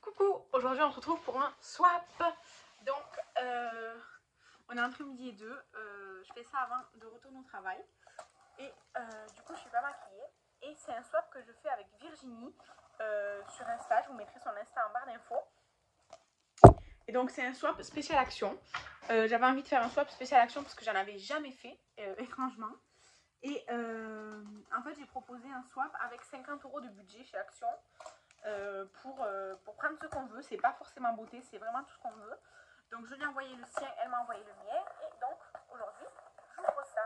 Coucou, aujourd'hui on se retrouve pour un swap. Donc, euh, on est entre midi et deux. Euh, je fais ça avant de retourner au travail. Et euh, du coup, je suis pas maquillée. Et c'est un swap que je fais avec Virginie sur Insta. Je vous mettrai son Insta en barre d'infos. Et donc, c'est un swap spécial action. J'avais envie de faire un swap spécial action parce que j'en avais jamais fait, étrangement. Et en fait, j'ai proposé un swap avec 50 euros de budget chez Action euh, pour, euh, pour prendre ce qu'on veut. C'est pas forcément beauté, c'est vraiment tout ce qu'on veut. Donc, je lui ai envoyé le sien, elle m'a envoyé le mien. Et donc, aujourd'hui, j'ouvre ça.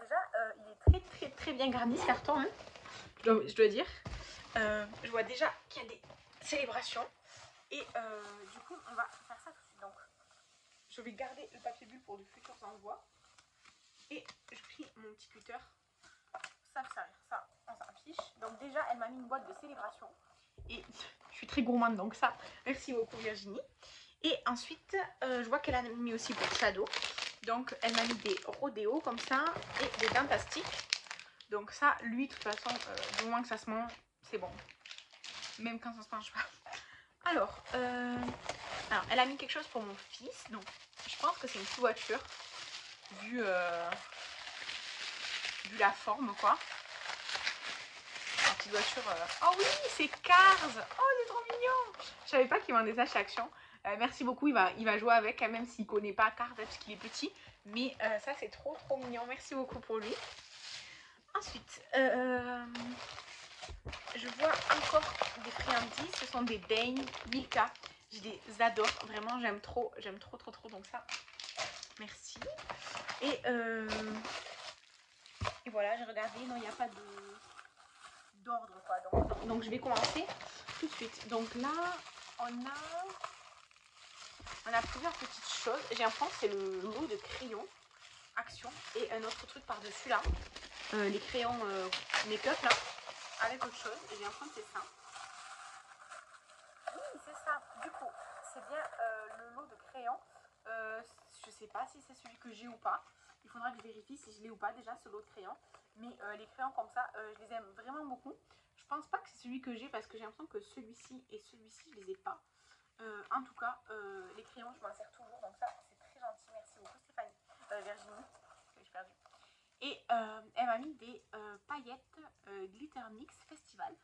Déjà, euh, il est très, très, très bien garni ce carton, hein, je, dois, dire. Je vois déjà qu'il y a des célébrations. Et du coup, on va faire ça tout de suite. Donc, je vais garder le papier bulle pour de futurs envois. Et je pris mon petit cutter. Ça me servir, ça, on s'en fiche. Donc déjà, elle m'a mis une boîte de célébration. Et je suis très gourmande, donc ça, merci beaucoup Virginie. Et ensuite, euh, je vois qu'elle a mis aussi pour Shadow. Donc, elle m'a mis des rodéos comme ça et des dents plastiques. Donc ça, lui, de toute façon, euh, du moment que ça se mange, c'est bon. Même quand ça se mange pas. Alors, euh, alors, elle a mis quelque chose pour mon fils. Donc, je pense que c'est une petite voiture. Vu, euh, vu la forme, quoi. Oh oui, c'est Cars Oh, c'est trop mignon Je savais pas qu'il vendait ça chez Action. Euh, merci beaucoup, il va, jouer avec, même s'il connaît pas Cars, parce qu'il est petit. Mais euh, ça, c'est trop, trop mignon. Merci beaucoup pour lui. Ensuite, je vois encore des friandises. Ce sont des beignes Milka. Je les adore. Vraiment, j'aime trop. J'aime trop, trop, trop. Donc ça, merci. Et, et voilà, j'ai regardé. Non, il n'y a pas de quoi. Donc, je vais commencer tout de suite. Donc là, on a... On a plusieurs petites choses. J'ai que c'est le lot de crayons Action. Et un autre truc par-dessus là. Euh, les crayons euh, make-up là. Avec autre chose. Et j'ai que c'est ça. Oui, c'est ça. Du coup, c'est bien euh, le lot de crayons. Euh, je sais pas si c'est celui que j'ai ou pas. Il faudra que je vérifie si je l'ai ou pas déjà ce lot de crayons. Mais euh, les crayons comme ça, euh, je les aime vraiment beaucoup. Je pense pas que c'est celui que j'ai parce que j'ai l'impression que celui-ci et celui-ci, je les ai pas. Euh, en tout cas, les crayons, je m'en sers toujours. Donc ça, c'est très gentil. Merci beaucoup Stéphanie. Virginie, que j'ai perdu. Et elle m'a mis des paillettes Glitter Mix Festival.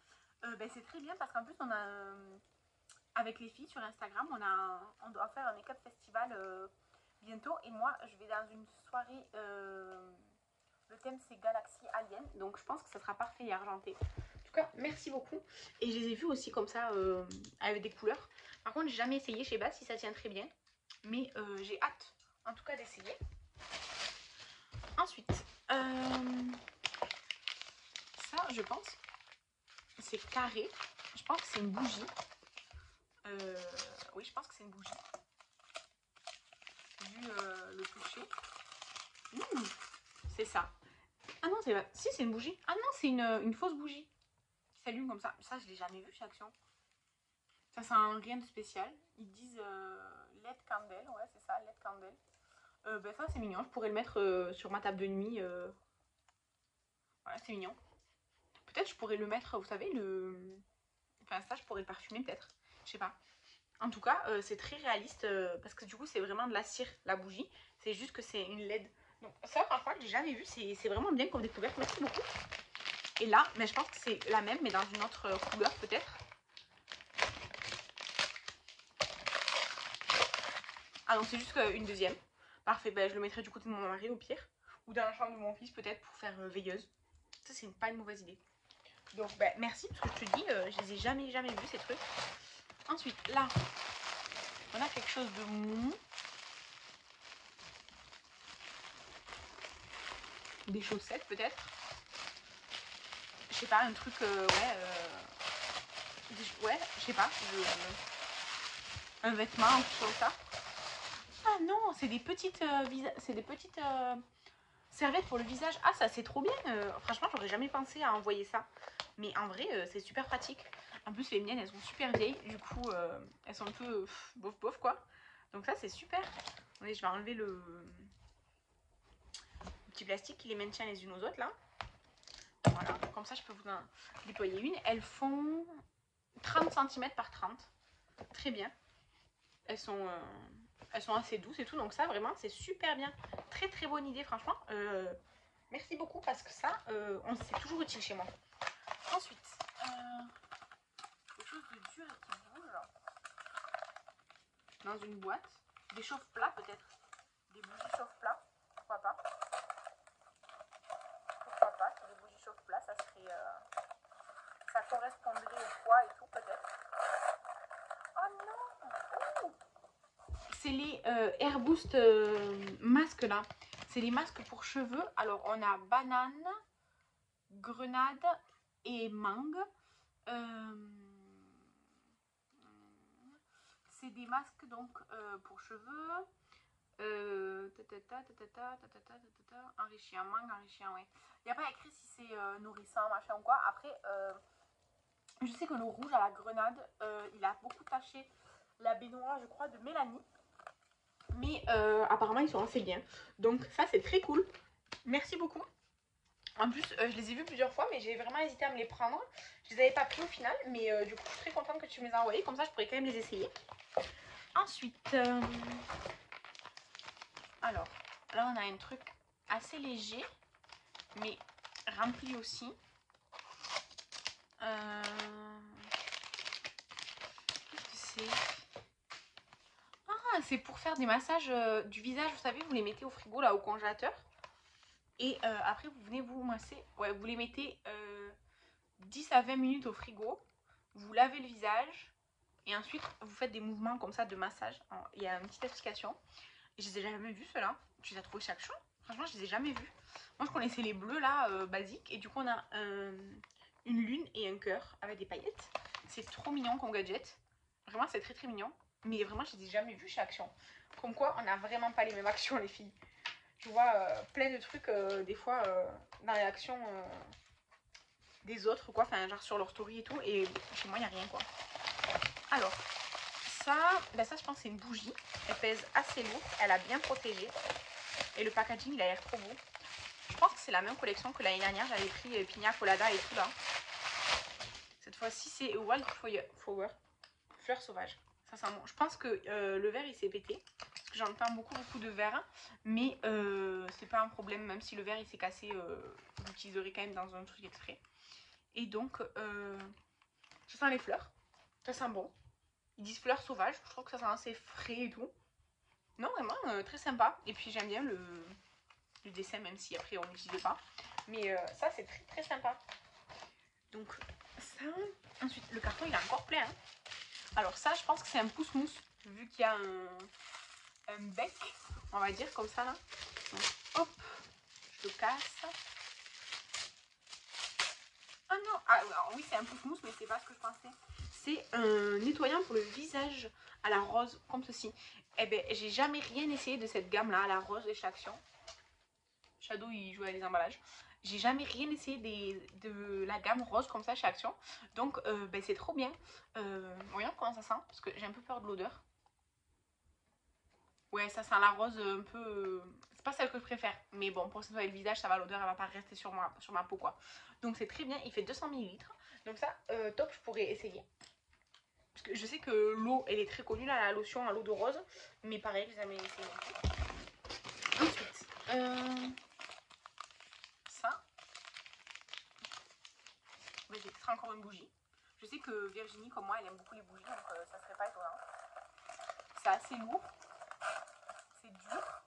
Ben, c'est très bien parce qu'en plus, on a, avec les filles sur Instagram, on, a, on doit faire un make-up festival bientôt. Et moi, je vais dans une soirée. Le thème, c'est Galaxy Alien. Donc, je pense que ça sera parfait et argenté. En tout cas, merci beaucoup. Et je les ai vus aussi comme ça, euh, avec des couleurs. Par contre, j'ai jamais essayé. Je sais si ça tient très bien. Mais euh, j'ai hâte, en tout cas, d'essayer. Ensuite, euh, ça, je pense, c'est carré. Je pense que c'est une bougie. Oui, je pense que c'est une bougie. Vu le toucher. C'est ça. Ah non, c'est si c'est une bougie. Ah non, c'est une, fausse bougie. Qui s'allume comme ça. Ça, je l'ai jamais vu chez Action. Ça, c'est un rien de spécial. Ils disent euh, LED candle. Ouais, c'est ça, LED candle. Euh, ben ça c'est mignon, je pourrais le mettre euh, sur ma table de nuit. Voilà, c'est mignon. Peut-être je pourrais le mettre, vous savez, le... Enfin ça je pourrais le parfumer peut-être, je sais pas. En tout cas, c'est très réaliste parce que du coup c'est vraiment de la cire, la bougie. C'est juste que c'est une LED. Donc ça par contre j'ai jamais vu, c'est vraiment bien comme découverte, merci beaucoup. Et là, mais je pense que c'est la même mais dans une autre couleur peut-être. Ah non, c'est juste euh, une deuxième. Parfait, ben, je le mettrai du côté de mon mari au pire. Ou dans la chambre de mon fils peut-être pour faire euh, veilleuse. Ça c'est pas une mauvaise idée. Donc ben, merci parce que je te dis, euh, je les ai jamais jamais vus ces trucs. Ensuite là, on a quelque chose de mou. Des chaussettes peut-être. Je sais pas, un truc, euh, ouais. euh, ouais, je sais pas. Un vêtement, quelque chose comme ça. Ah non, c'est des petites, euh, c'est des petites serviettes pour le visage. Ah ça c'est trop bien. franchement, j'aurais jamais pensé à envoyer ça. Mais en vrai, c'est super pratique. En plus, les miennes, elles sont super vieilles. Du coup, elles sont un peu bof bof quoi. Donc ça c'est super. Je vais enlever le... le petit plastique qui les maintient les unes aux autres là. Comme ça je peux vous en déployer une. Elles font 30 cm par 30. très bien. Elles sont, euh, elles sont assez douces et tout. Donc ça, vraiment, c'est super bien. Très très bonne idée, franchement. Euh, merci beaucoup parce que ça, euh, on c'est toujours utile chez moi. Ensuite, quelque chose de dur. Dans une boîte. Des chauffe-plats peut-être. Des bougies chauffe-plats. Pourquoi pas Pourquoi pas Des bougies chauffe-plats, ça serait... ça correspondrait au poids et tout peut-être. c'est les euh, Air Boost euh, masques là. C'est les masques pour cheveux. Alors on a banane, grenade et mangue. Euh, c'est des masques donc pour cheveux. enrichi en mangue, enrichi en. Il n'y a pas écrit si c'est nourrissant, machin ou quoi. Après, je sais que le rouge à la grenade, il a beaucoup taché la baignoire, je crois, de Mélanie. Mais euh, apparemment, ils sont assez bien. Donc ça, c'est très cool. Merci beaucoup. En plus, euh, je les ai vus plusieurs fois, mais j'ai vraiment hésité à me les prendre. Je les avais pas pris au final, mais euh, du coup, je suis très contente que tu me les as envoyés. Comme ça, je pourrais quand même les essayer. Ensuite, alors, là, on a un truc assez léger, mais rempli aussi. Qu'est-ce que c'est? C'est pour faire des massages euh, du visage, vous savez, vous les mettez au frigo, là, au congélateur. Et euh, après, vous venez vous masser. Ouais, vous les mettez 10 euh, à 20 minutes au frigo. Vous lavez le visage. Et ensuite, vous faites des mouvements comme ça de massage. il y a une petite explication. Je les ai jamais vus, ceux-là. Tu les as trouvés chaque jour? Franchement, je les ai jamais vus. Moi, je connaissais les bleus, là, basiques. Et du coup, on a une lune et un cœur avec des paillettes. C'est trop mignon comme gadget. Vraiment, c'est très très mignon. Mais vraiment, je les ai jamais vus chez Action. Comme quoi, on n'a vraiment pas les mêmes actions, les filles. Je vois euh, plein de trucs, euh, des fois, euh, dans les actions des autres, quoi. Enfin, genre sur leur story et tout. Et chez moi, il n'y a rien, quoi. Alors, ça, ben ça, je pense, c'est une bougie. Elle pèse assez lourd. Elle a bien protégé. Et le packaging, il a l'air trop beau. Je pense que c'est la même collection que l'année dernière. J'avais pris Pina Colada et tout, là. Cette fois-ci, c'est Wildflower. Fleur sauvage. Je pense que euh, le verre il s'est pété. Parce que j'entends beaucoup beaucoup de verre. Mais euh, c'est pas un problème. Même si le verre il s'est cassé, euh, l'utiliserai quand même dans un truc exprès. Et donc, euh, ça sent les fleurs. Ça sent bon. Ils disent fleurs sauvages. Je trouve que ça sent assez frais et tout. Non, vraiment, très sympa. Et puis j'aime bien le, dessin, même si après on n'utilise pas. Mais ça, c'est très très sympa. Donc, Ensuite, le carton, il est encore plein. Hein. Alors ça, je pense que c'est un pouce-mousse, vu qu'il y a un, bec, on va dire, comme ça, là. hop, je le casse. Ah non, ah, alors, oui, c'est un pouce-mousse, mais c'est pas ce que je pensais. C'est un nettoyant pour le visage à la rose, comme ceci. Eh ben, j'ai jamais rien essayé de cette gamme-là, à la rose de chez Action. Shadow, il joue avec les emballages. J'ai jamais rien essayé de la gamme rose comme ça chez Action. Donc euh, ben, c'est trop bien. Euh, regarde comment ça sent. Parce que j'ai un peu peur de l'odeur. Ouais, ça sent la rose un peu... C'est pas celle que je préfère. Mais bon, pour nettoyer le visage, ça va, l'odeur, elle va pas rester sur ma, sur ma peau, quoi. Donc c'est très bien. Il fait 200 ml. Donc ça, euh, top, je pourrais essayer. Parce que je sais que l'eau, elle est très connue, là, la lotion à l'eau de rose. Mais pareil, je jamais essayé. Ensuite, euh... Mais j'ai peut encore une bougie. Je sais que Virginie, comme moi, elle aime beaucoup les bougies, donc euh, ça serait pas étonnant. C'est assez lourd. C'est dur.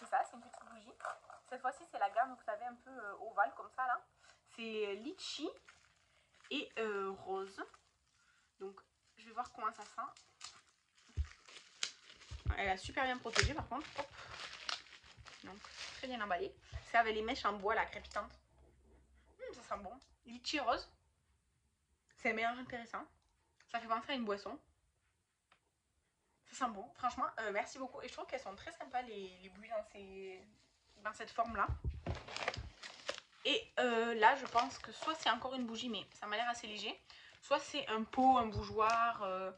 C'est ça, c'est une petite bougie. Cette fois-ci, c'est la gamme, vous savez, un peu euh, ovale comme ça, là. C'est litchi et euh, rose. Donc, je vais voir comment ça sent. Elle a super bien protégé, par contre. Donc, très bien emballé. C'est avec les mèches en bois, la crépitante ça sent bon. Litchi rose. C'est meilleur intéressant. Ça fait penser à une boisson. Ça sent bon. Franchement, euh, merci beaucoup. Et je trouve qu'elles sont très sympas, les, les bouillies dans, cette forme-là. Et euh, là, je pense que soit c'est encore une bougie, mais ça m'a l'air assez léger. Soit c'est un pot, un bougeoir, euh,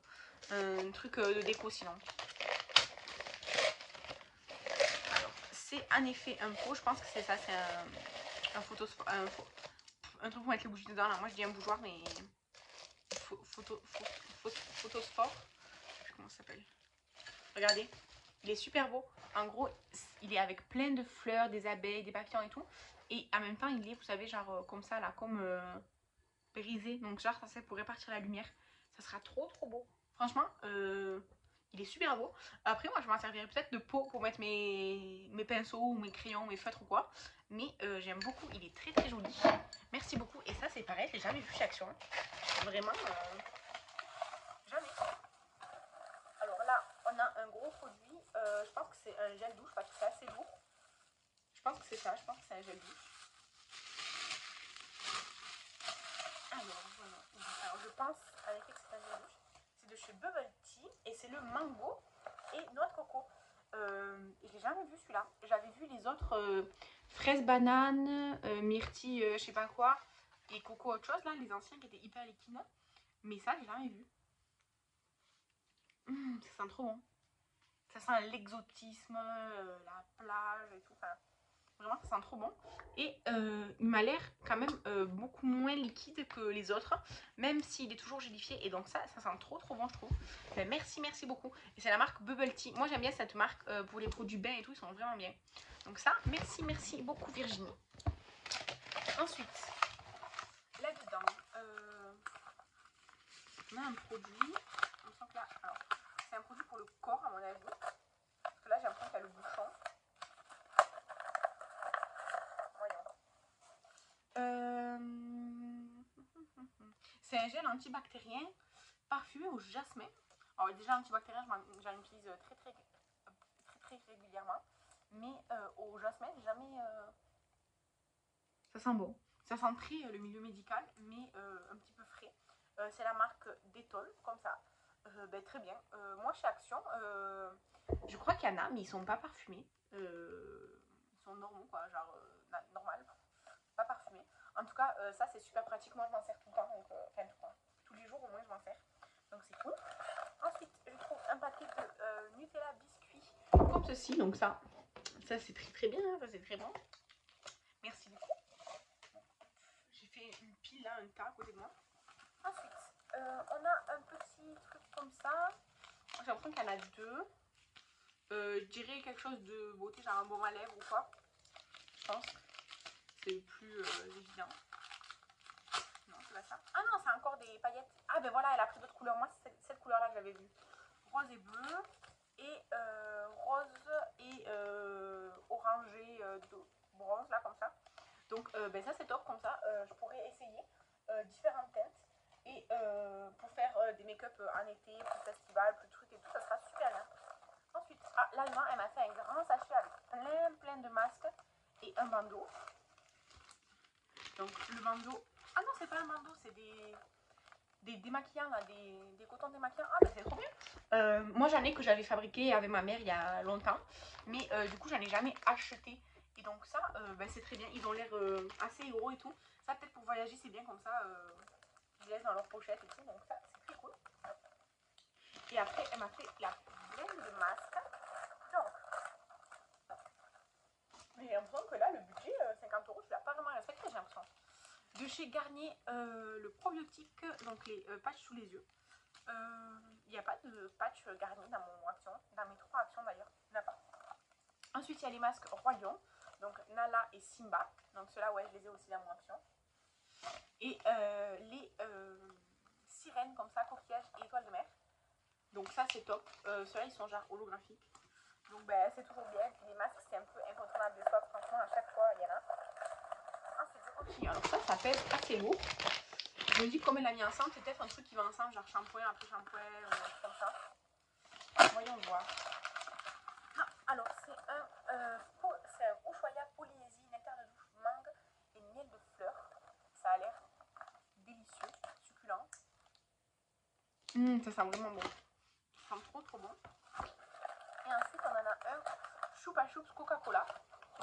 un truc de déco sinon. c'est en effet un pot. Je pense que c'est ça, c'est un, un, un, un truc pour mettre les bougies dedans. Là. Moi, je dis un bougeoir, mais photo, Photosport. Je sais comment ça s'appelle. Regardez, il est super beau. En gros, il est avec plein de fleurs, des abeilles, des papillons et tout. Et en même temps, il est, vous savez, genre euh, comme ça, là, comme euh, brisé. Donc genre, ça c'est pour répartir la lumière. Ça sera trop trop beau. Franchement, euh, il est super beau. Après, moi, je m'en servirai peut-être de peau pour mettre mes, mes pinceaux ou mes crayons, mes feutres ou quoi. Mais euh, j'aime beaucoup. Il est très très joli. Merci beaucoup. Et ça, c'est pareil, je l'ai jamais vu chez Action. Vraiment, euh, jamais. Alors là, on a un gros produit. Euh, je pense que c'est un gel douche parce que c'est assez lourd. Je pense que c'est ça. Je pense que c'est un gel douche. Alors, voilà. Alors, je pense avec que c'est un gel douche. C'est de chez Bubble Et c'est le mango et noix de coco. Euh, l'ai jamais vu celui-là. J'avais vu les autres euh, fraises banane, euh, myrtille, euh, je sais pas quoi, et coco autre chose là, les anciens qui étaient hyper liquides. Mais ça, j'ai jamais vu. Hum, ça sent trop bon. Ça sent l'exotisme, la plage et tout. Vraiment, ça sent trop bon. Et il m'a l'air même euh, beaucoup moins liquide que les autres, même s'il est toujours gélifié. Et donc ça, ça sent trop trop bon, je trouve. Ben, merci, merci beaucoup. Et c'est la marque Bubble Tea. Moi, j'aime bien cette marque euh, pour les produits bains et tout, ils sont vraiment bien. Donc ça, merci, merci beaucoup Virginie. Ensuite, là-dedans, euh, on a un produit. C'est un produit pour le corps à mon avis. Parce que là, j'ai l'impression qu'il y a le bouchon. Voyons. Euh, C'est un gel antibactérien parfumé au jasmin. Alors déjà antibactérien, j'en utilise très très, très très régulièrement. Mais euh, au jasmin, jamais... euh, Ça sent bon. Ça sent très le milieu médical, mais un petit peu frais. C'est la marque Dettol, comme ça. Ben, très bien. Moi, chez Action, je crois qu'il y en a, mais ils sont pas parfumés. Ils sont normaux, quoi, genre euh, na- normal, pas parfumés. En tout cas, euh, ça, c'est super pratique. Moi, je m'en sers tout le temps. Donc, euh, enfin, tout le temps. Tous les jours, au moins, je m'en sers. Donc, c'est cool. Ensuite, je trouve un paquet de euh, Nutella biscuits comme ceci. Donc, ça, ça c'est très très bien. hein, Ça, c'est très bon. Merci beaucoup. J'ai fait une pile là, un tas à côté de moi. Ensuite, on a un petit truc comme ça. J'ai l'impression qu'il y en a deux. Je dirais quelque chose de beauté, genre un baume à lèvres ou quoi. Je pense. C'est plus euh, évident. Non, c'est pas ça. Ah non, c'est encore des paillettes. Ah ben voilà, elle a pris d'autres couleurs. Moi, c'est cette, couleur-là que j'avais vue. Rose et bleu. Et euh, rose et euh, orangé bronze, là, comme ça. Donc, ben ça, c'est top. Comme ça, je pourrais essayer différentes teintes. Et pour faire des make-up en été, plus festival, plus trucs et tout, ça sera super bien. Ensuite, ah, l'allemand, elle m'a fait un grand sachet avec plein, plein de masques et un bandeau. Le bandeau. Ah non, c'est pas un bandeau, c'est des, des démaquillants, là, des, des cotons démaquillants. Ah, ben c'est trop bien. Euh, moi, j'en ai que j'avais fabriqué avec ma mère il y a longtemps. Mais euh, du coup, j'en ai jamais acheté. Et donc, ça, euh, ben, c'est très bien. Ils ont l'air assez gros et tout. Ça, peut-être pour voyager, c'est bien comme ça. ils laissent dans leur pochette et tout. Donc, ça, c'est très cool. Et après, elle m'a fait la blende de. Donc, j'ai l'impression que là, le budget, euh, 50 euros, tu l'as pas vraiment respecté, j'ai l'impression. De chez Garnier, euh, le probiotique, donc les euh, patchs sous les yeux. Euh, Il n'y a pas de patch Garnier dans mon action, dans mes trois actions d'ailleurs, il n'y en a pas. Ensuite, il y a les masques Royon, donc Nala et Simba. Donc ceux-là, ouais, je les ai aussi dans mon action. Et euh, les euh, sirènes comme ça, coquillages et étoiles de mer. Donc ça, c'est top. Euh, Ceux-là, ils sont genre holographiques. Donc ben, c'est toujours bien. Puis les masques, c'est un peu incontournable de soi. Franchement, à chaque fois, il y en a. Ensuite, je continue. Alors ça, ça pèse assez lourd. Je me dis, comme elle l'a mis ensemble, c'est peut-être un truc qui va ensemble, genre shampoing après shampoing, ou truc comme ça. Voyons voir. Ah, alors, c'est un, euh, c'est un Ushuaïa polyésie, nectar de douche, mangue et miel de fleurs. Ça a l'air délicieux, succulent. Hum, ça sent vraiment bon. Ça sent trop trop bon. Et ensuite, on en a un Choupa Choups Coca-Cola.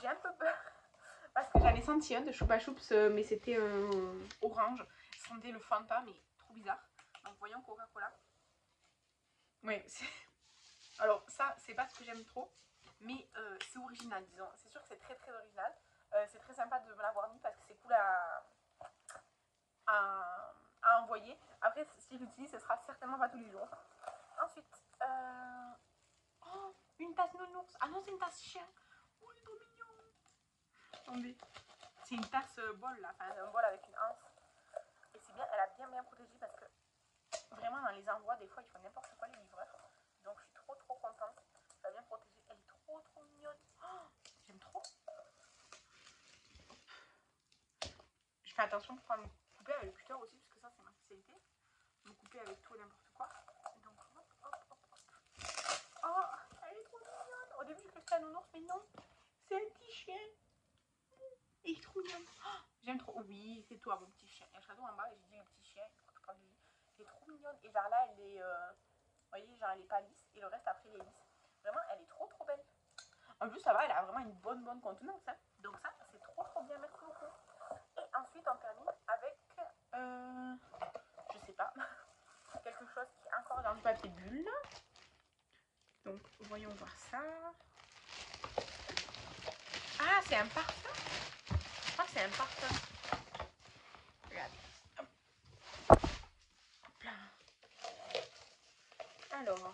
J'ai un peu peur parce que j'en ai senti un de Choupa Choups, euh, mais c'était un orange. Ça sentait le Fanta, mais trop bizarre. Donc, voyons Coca-Cola. C'est. Alors, ça, c'est pas ce que j'aime trop, mais euh, c'est original, disons. C'est sûr que c'est très très original. Euh, c'est très sympa de me l'avoir mis parce que c'est cool à, à, envoyer. Après, si je l'utilise, ce sera certainement certainement pas tous les jours. Ensuite, euh... oh, une tasse nounours. Ah non, c'est une tasse chien. Oh, il est trop mignon. Attendez. C'est une tasse euh, bol là, enfin un bol avec une anse. Et c'est bien, elle a bien bien protégé parce que vraiment dans les envois, des fois ils font n'importe quoi les livreurs. Donc je suis trop trop contente. Elle a bien protégé. Elle est trop trop mignonne. Oh, J'aime trop. Je fais attention pour pas me couper avec le cutter aussi parce que ça c'est ma spécialité. Me couper avec tout et quoi. Donc hop hop hop hop. Oh, elle est trop mignonne. C'était un mais non. C'est un petit chien. Il est trop mignon. Oh, J'aime trop. Oui, c'est toi, mon petit chien. Il y a un château en bas et j'ai dit le petit chien. Il est trop mignonne. Et genre là, elle est. euh, Vous voyez, genre elle est pas lisse. Et le reste après, elle est lisse. Vraiment, elle est trop trop belle. En plus, ça va, elle a vraiment une bonne bonne contenance. hein. Donc, ça, c'est trop trop bien. Merci beaucoup. Et ensuite, on termine avec. Euh, je sais pas. Quelque chose qui est encore dans le papier bulle. Donc, voyons voir ça. Ah, c'est un parfum. Je crois que c'est un parfum. Regarde. Hop. Hop là. Alors.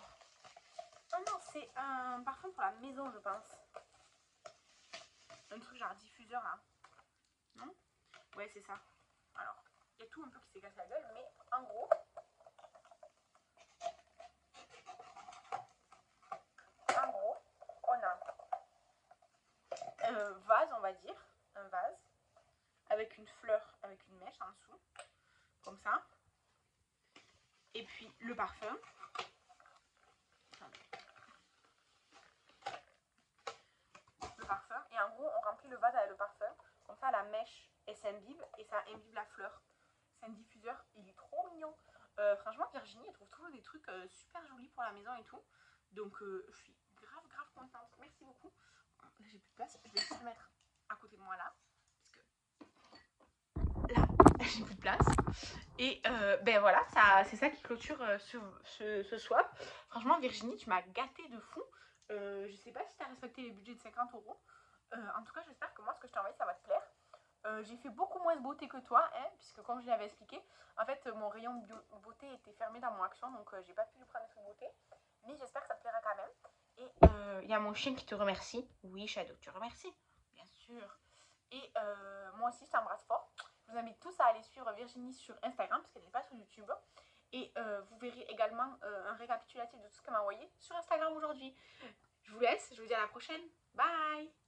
Oh non, c'est un parfum pour la maison, je pense. Un truc genre diffuseur là. Non? Ouais, c'est ça. Alors, il y a tout un peu qui s'est cassé la gueule, mais en gros. En gros, on a un vase, on va dire. Un vase. Avec fleur, avec une mèche en dessous. Comme ça. Et puis le parfum. Le parfum. Et en gros, on remplit le vase avec le parfum. Comme ça, la mèche, elle s'imbibe et ça imbibe la fleur. C'est un diffuseur. Il est trop mignon. Euh, franchement, Virginie, elle trouve toujours des trucs euh, super jolis pour la maison et tout. Donc, euh, je suis grave, grave contente. Merci beaucoup. Là, j'ai plus de place. Je vais juste le mettre à côté de moi là. Plus de place. Et euh, ben voilà, ça, c'est ça qui clôture euh, ce, swap. Franchement, Virginie, tu m'as gâté de fou. Euh, je sais pas si tu as respecté les budgets de 50 euros. En tout cas, j'espère que moi, ce que je t'ai envoyé, ça va te plaire. J'ai fait beaucoup moins de beauté que toi, hein, puisque comme je l'avais expliqué, en fait, mon rayon bio- beauté était fermé dans mon action, donc j'ai pas pu prendre tout beauté. Mais j'espère que ça te plaira quand même. Et il y a mon chien qui te remercie. Oui, Shadow, tu remercies, bien sûr. Et moi aussi, je t'embrasse fort. Je vous invite tous à aller suivre Virginie sur Instagram, parce qu'elle n'est pas sur YouTube. Et euh, vous verrez également euh, un récapitulatif de tout ce qu'elle m'a envoyé sur Instagram aujourd'hui. Je vous laisse, je vous dis à la prochaine. Bye